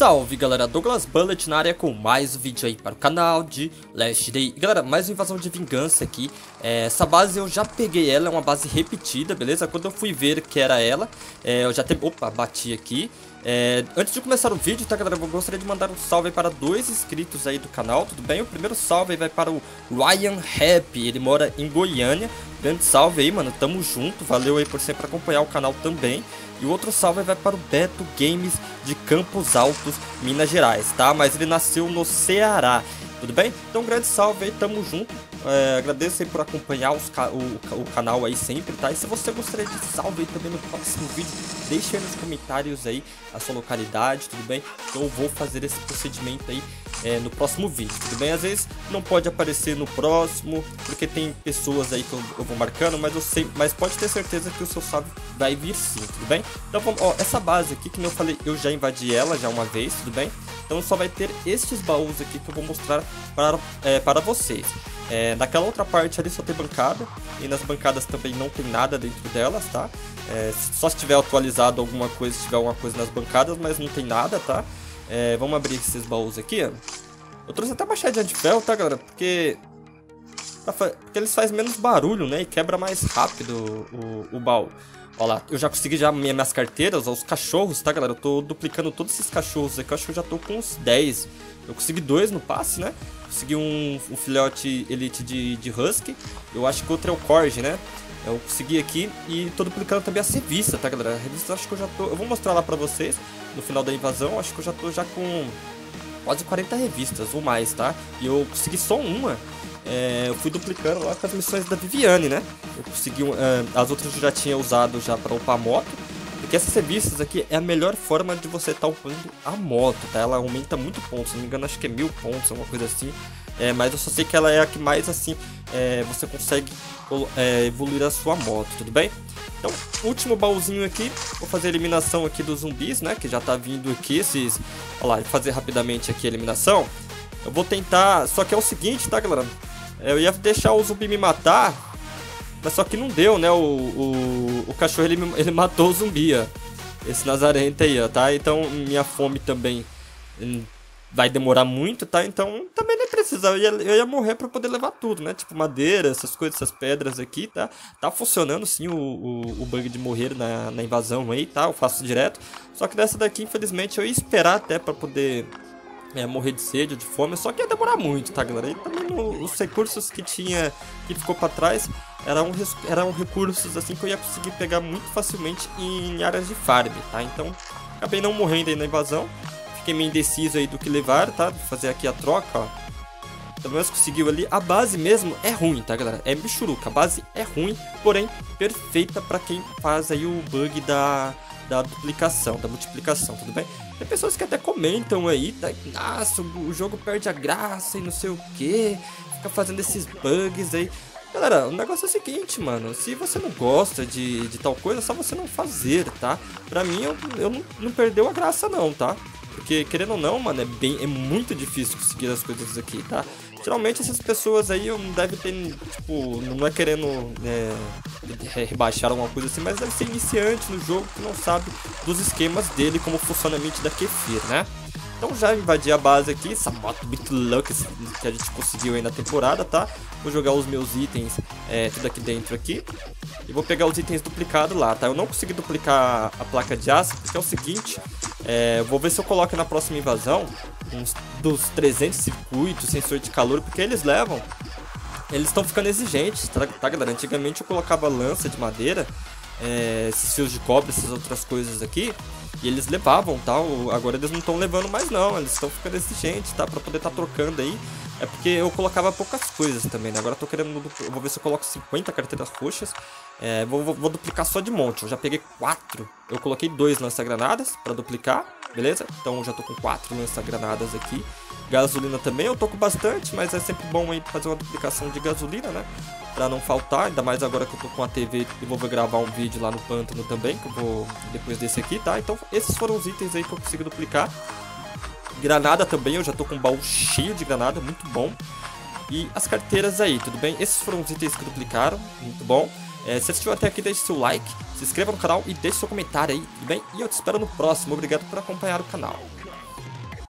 Salve galera, Douglas Bullet na área com mais um vídeo aí para o canal de Last Day. E, Galera, mais uma invasão de vingança aqui. É, Essa base eu já peguei ela, é uma base repetida, beleza? Quando eu fui ver que era ela, é, eu já tenho... Opa, bati aqui. É, Antes de começar o vídeo, tá galera, eu gostaria de mandar um salve para dois inscritos aí do canal, tudo bem? O primeiro salve vai para o Ryan Happy, ele mora em Goiânia Grande salve aí, mano, tamo junto, valeu aí por sempre acompanhar o canal também e o outro salve vai para o Beto Games de Campos Altos, Minas Gerais, tá? Mas ele nasceu no Ceará, tudo bem? Então, grande salve aí, tamo junto. É, agradeço aí por acompanhar ca o, o, canal aí sempre, tá? E se você gostaria de salve aí também no próximo vídeo, deixe aí nos comentários aí a sua localidade, tudo bem? Eu vou fazer esse procedimento aí é, no próximo vídeo, tudo bem? Às vezes não pode aparecer no próximo, porque tem pessoas aí que eu, eu vou marcando, mas eu sei, mas pode ter certeza que o seu salve vai vir sim, tudo bem? Então vamos, ó, essa base aqui, que eu falei, eu já invadi ela já uma vez, tudo bem? Então só vai ter estes baús aqui que eu vou mostrar para, é, para vocês. É, naquela outra parte ali só tem bancada, e nas bancadas também não tem nada dentro delas, tá? É, só se tiver atualizado alguma coisa, se tiver alguma coisa nas bancadas, mas não tem nada, tá? É, vamos abrir esses baús aqui. Eu trouxe até uma chave de ferro, tá, galera? Porque... Porque eles fazem menos barulho, né? E quebra mais rápido o, o baú. Olha lá, eu já consegui já minhas carteiras, ó, os cachorros, tá, galera? Eu tô duplicando todos esses cachorros aqui, eu acho que eu já tô com uns 10. Eu consegui dois no passe, né? Consegui um, um filhote elite de, de husky. Eu acho que outro é o corgi, né? Eu consegui aqui e tô duplicando também a revista, tá, galera? A revista acho que eu já tô... Eu vou mostrar lá pra vocês no final da invasão. Acho que eu já tô já com quase 40 revistas ou mais, tá? E eu consegui só uma. É, eu fui duplicando lá com as missões da Viviane, né? Eu consegui... Uh, as outras eu já tinha usado já pra upar moto. Porque essas revistas aqui é a melhor forma de você estar tá upando a moto, tá? Ela aumenta muito pontos, se não me engano acho que é mil pontos, alguma coisa assim. É, mas eu só sei que ela é a que mais assim é, você consegue é, evoluir a sua moto, tudo bem? Então, último baúzinho aqui, vou fazer a eliminação aqui dos zumbis, né? Que já tá vindo aqui esses... Olha lá, fazer rapidamente aqui a eliminação. Eu vou tentar... Só que é o seguinte, tá, galera? Eu ia deixar o zumbi me matar, mas só que não deu, né? O, o, o cachorro, ele, ele matou o zumbi, ó. Esse Nazarento aí, ó, tá? Então, minha fome também hum, vai demorar muito, tá? Então também nem precisa, eu ia, eu ia morrer pra poder levar tudo, né? Tipo madeira, essas coisas, essas pedras aqui, tá? Tá funcionando sim o, o, o bug de morrer na, na invasão aí, tá? Eu faço direto. Só que dessa daqui, infelizmente, eu ia esperar até pra poder é, morrer de sede ou de fome, só que ia demorar muito, tá, galera? E também no, os recursos que tinha, que ficou pra trás, eram, eram recursos assim que eu ia conseguir pegar muito facilmente em áreas de farm, tá? Então, acabei não morrendo aí na invasão. Fiquei meio indeciso aí do que levar, tá? Vou fazer aqui a troca, ó. Pelo menos conseguiu ali. A base mesmo é ruim, tá, galera? É bichuruca. A base é ruim, porém perfeita pra quem faz aí o bug da, da duplicação, da multiplicação, tudo bem? Tem pessoas que até comentam aí, tá? Nossa, o jogo perde a graça e não sei o que. Fica fazendo esses bugs aí. Galera, o negócio é o seguinte, mano. Se você não gosta de, de tal coisa, é só você não fazer, tá? Pra mim, eu, eu não, não perdeu a graça não, tá? Porque, querendo ou não, mano, é, bem, é muito difícil conseguir as coisas aqui, tá? Geralmente essas pessoas aí devem ter, tipo, não é querendo é, rebaixar alguma coisa assim, mas deve ser iniciante no jogo que não sabe dos esquemas dele, como funciona a mente da Kefir, né? Então já invadi a base aqui, essa moto muito louca que a gente conseguiu aí na temporada, tá? Vou jogar os meus itens, é, tudo aqui dentro aqui. E vou pegar os itens duplicados lá, tá? Eu não consegui duplicar a placa de aço, porque é o seguinte... É, vou ver se eu coloco na próxima invasão uns dos 300 circuitos, sensor de calor, porque eles levam... Eles estão ficando exigentes, tá, tá, galera? Antigamente eu colocava lança de madeira, é, esses fios de cobre, essas outras coisas aqui... E eles levavam, tal. Tá? Agora eles não estão levando mais não, eles estão ficando exigentes, tá? Pra poder estar tá trocando aí. É porque eu colocava poucas coisas também, né? Agora eu tô querendo... Eu vou ver se eu coloco 50 carteiras roxas. É, vou, vou, vou, duplicar só de monte. Eu já peguei 4. Eu coloquei dois lança-granadas pra duplicar, beleza? Então eu já tô com 4 lança-granadas aqui. Gasolina também eu tô com bastante, mas é sempre bom aí fazer uma duplicação de gasolina, né? Pra não faltar, ainda mais agora que eu tô com a TV e vou gravar um vídeo lá no pântano também, que eu vou depois desse aqui, tá? Então esses foram os itens aí que eu consigo duplicar. Granada também, eu já tô com um baú cheio de granada, muito bom. E as carteiras aí, tudo bem? Esses foram os itens que duplicaram, muito bom. É, se assistiu até aqui, deixe seu like, se inscreva no canal e deixe seu comentário aí, tudo bem? E eu te espero no próximo. Obrigado por acompanhar o canal.